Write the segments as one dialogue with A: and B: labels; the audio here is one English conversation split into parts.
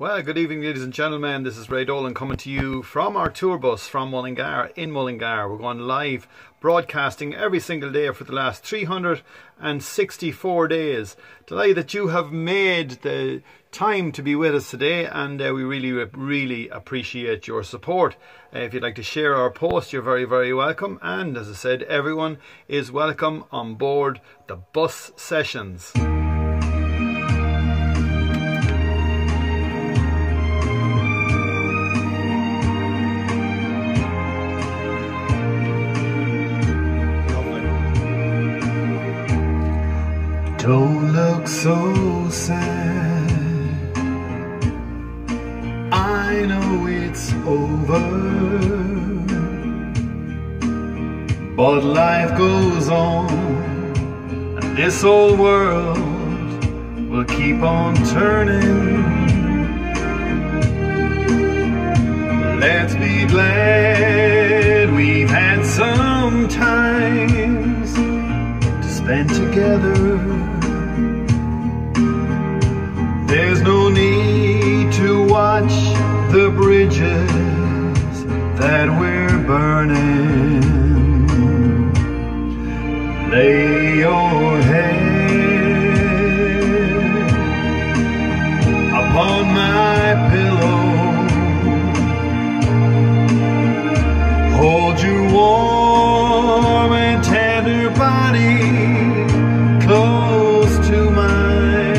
A: Well, good evening, ladies and gentlemen. This is Ray Dolan coming to you from our tour bus from Mullingar in Mullingar. We're going live broadcasting every single day for the last 364 days. Delighted that you have made the time to be with us today, and uh, we really, really appreciate your support. Uh, if you'd like to share our post, you're very, very welcome. And as I said, everyone is welcome on board the bus sessions.
B: But life goes on, and this old world will keep on turning. Let's be glad we've had some times to spend together. There's no need to watch the bridges that we're burning. Lay your head upon my pillow. Hold your warm and tender body close to mine.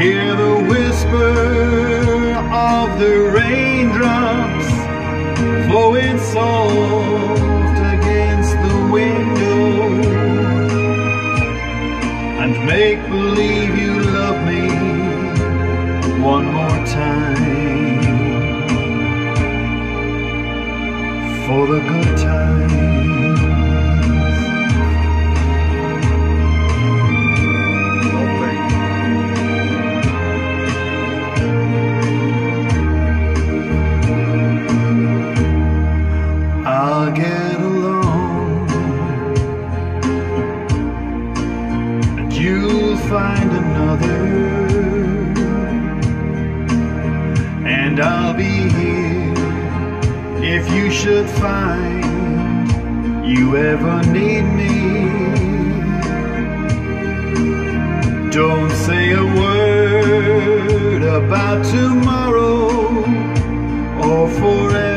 B: Hear the whisper of the raindrops flowing soft make believe you love me one more time. For the good times. Need me. Don't say a word about tomorrow or forever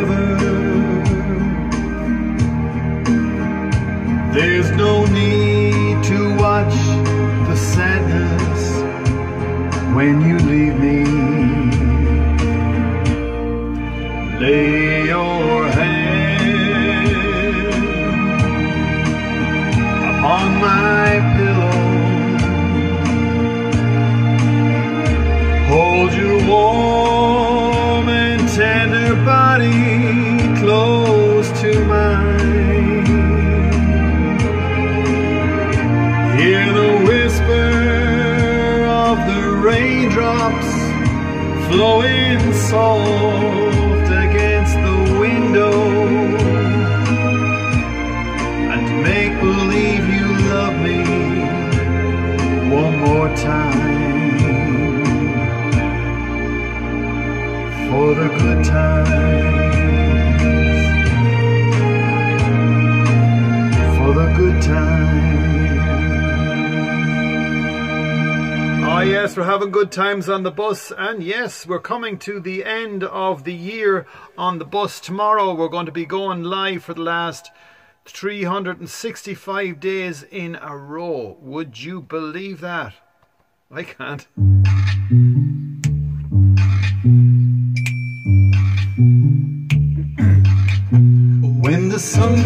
B: soft against the window. And make believe you love me one more time. For the good times.
A: Yes, we're having good times on the bus, and yes, we're coming to the end of the year on the bus. Tomorrow, we're going to be going live for the last 365 days in a row. Would you believe that? I can't.
B: When the sun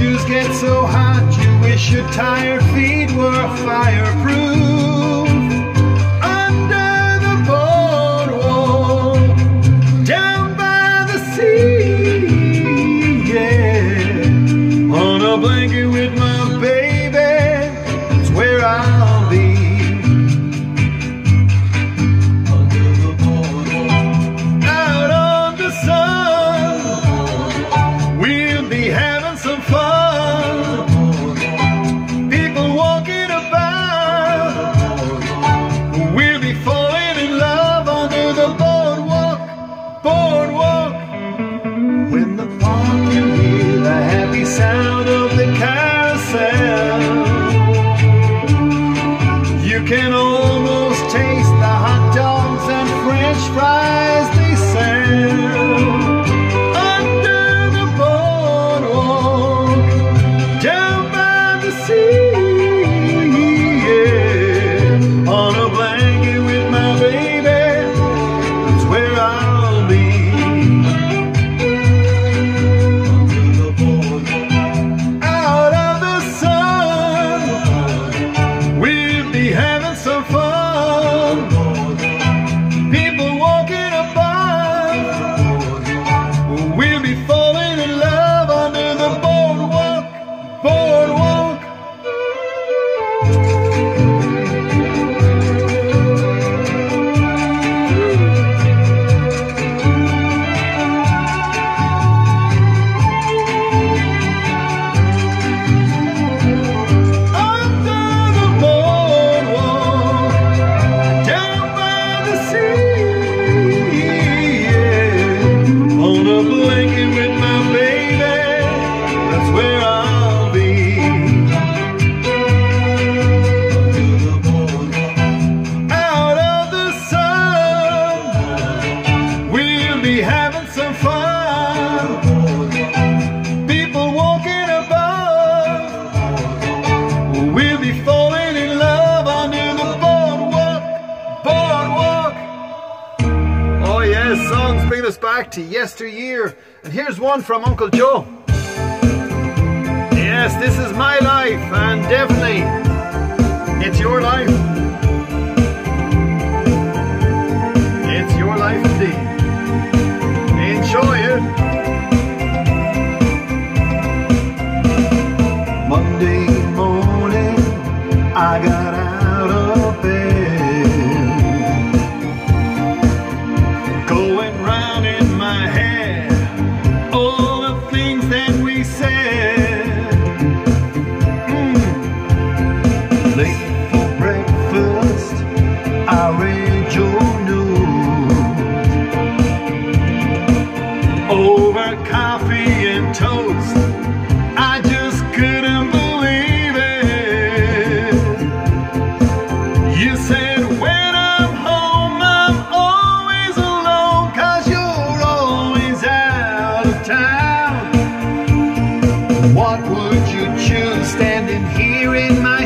B: shoes get so hot you wish your tired feet were fireproof. be having some fun. People walking above. We'll be falling in love under the boardwalk. Boardwalk. Oh, yes, songs bring us
A: back to yesteryear. And here's one from Uncle Joe. Yes, this is my life, and definitely it's your life.
B: What would you choose standing here in my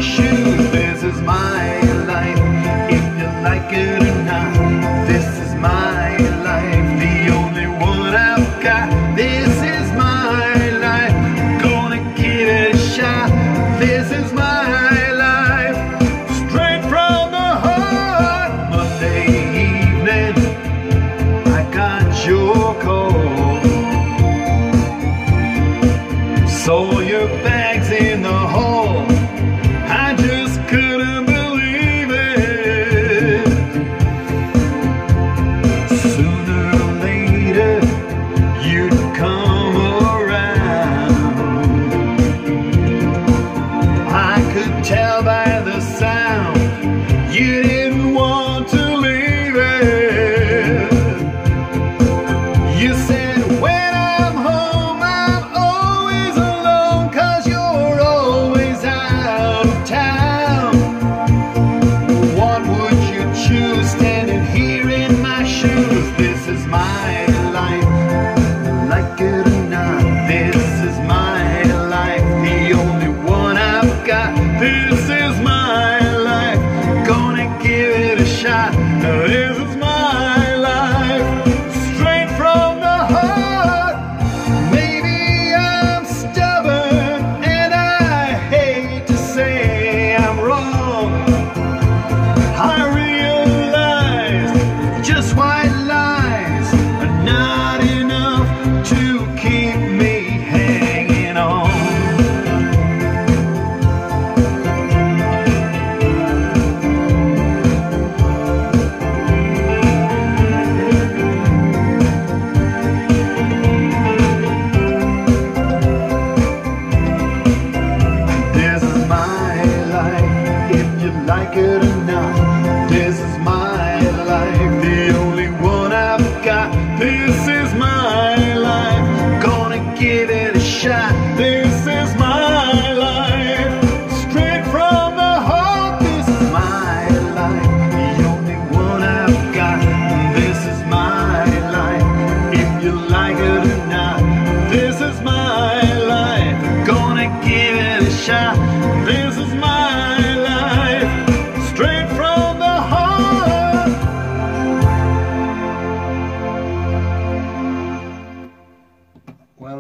B: it a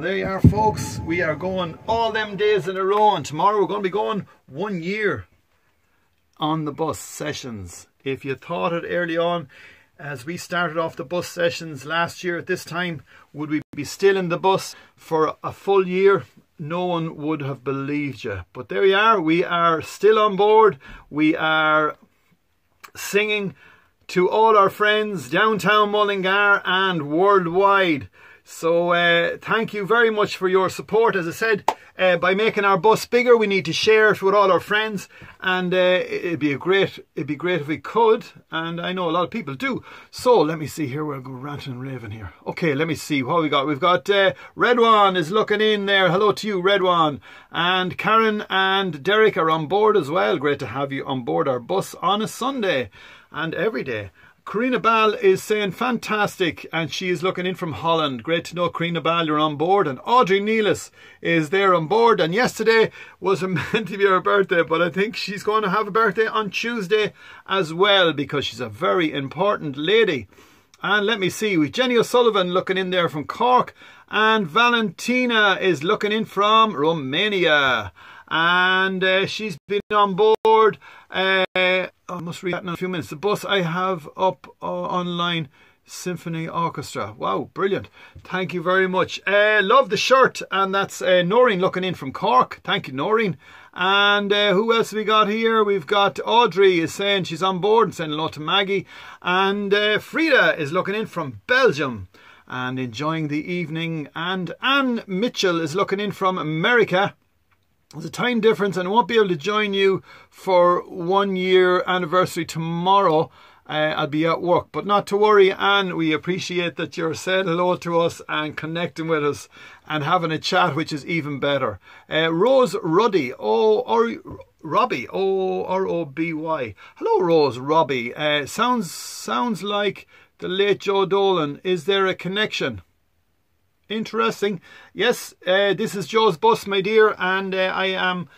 A: there you are, folks. We are going all them days in a row, and tomorrow we're going to be going one year on the bus sessions. If you thought it early on, as we started off the bus sessions last year at this time, would we be still in the bus for a full year? No one would have believed you. But there you are. We are still on board. We are singing to all our friends downtown Mullingar and worldwide. So uh, thank you very much for your support. As I said, uh, by making our bus bigger, we need to share it with all our friends, and uh, it'd be a great, it'd be great if we could. And I know a lot of people do. So let me see here. We'll go ranting and raving here. Okay, let me see what we got. We've got uh, Redwan is looking in there. Hello to you, Redwan, and Karen and Derek are on board as well. Great to have you on board our bus on a Sunday and every day. Karina Ball is saying fantastic, and she is looking in from Holland. Great to know, Karina Ball, you're on board. And Audrey Neelis is there on board. And yesterday was meant to be her birthday, but I think she's going to have a birthday on Tuesday as well because she's a very important lady. And let me see, we've Jenny O'Sullivan looking in there from Cork, and Valentina is looking in from Romania. And uh, she's been on board. Uh, I must read that in a few minutes. The bus I have up uh, online Symphony Orchestra. Wow, brilliant. Thank you very much. Uh, love the shirt. And that's uh, Noreen looking in from Cork. Thank you, Noreen. And uh, who else we got here? We've got Audrey is saying she's on board and saying hello to Maggie. And uh, Frida is looking in from Belgium and enjoying the evening. And Anne Mitchell is looking in from America. There's a time difference and I won't be able to join you for one year anniversary tomorrow uh, I'll be at work. But not to worry, Anne, we appreciate that you're saying hello to us and connecting with us and having a chat, which is even better. Uh, Rose Ruddy, oh, or Robbie, O R O B Y. Hello, Rose Robbie. Uh, sounds sounds like the late Joe Dolan. Is there a connection? Interesting. Yes, uh, this is Joe's bus, my dear, and uh, I am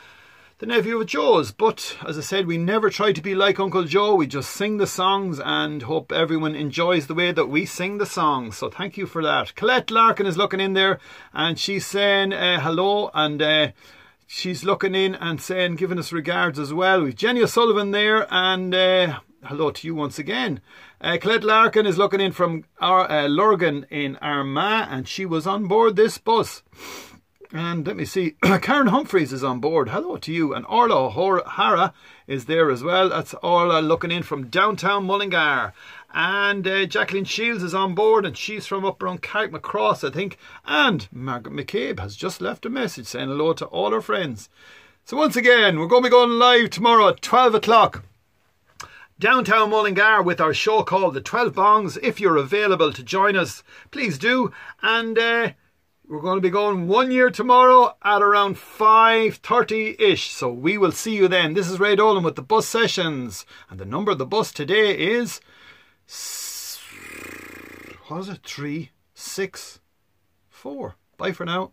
A: the nephew of Joe's. But as I said, we never try to be like Uncle Joe. We just sing the songs and hope everyone enjoys the way that we sing the songs. So thank you for that. Colette Larkin is looking in there and she's saying uh, hello and uh, she's looking in and saying, giving us regards as well. We've Jenny O'Sullivan there and uh, hello to you once again. Uh, Colette Larkin is looking in from our, uh, Lurgan in Armagh and she was on board this bus. And let me see, Karen Humphreys is on board. Hello to you. And Orla O'Hara is there as well. That's Orla looking in from downtown Mullingar. And uh, Jacqueline Shields is on board and she's from up around Carrickmacross, I think. And Margaret McCabe has just left a message saying hello to all her friends. So once again, we're going to be going live tomorrow at 12 o'clock. Downtown Mullingar with our show called The 12 Bongs. If you're available to join us, please do. And uh, we're going to be going one year tomorrow at around 5.30ish. So we will see you then. This is Ray Dolan with the bus sessions. And the number of the bus today is... What is it? Three, six, four. Bye for now.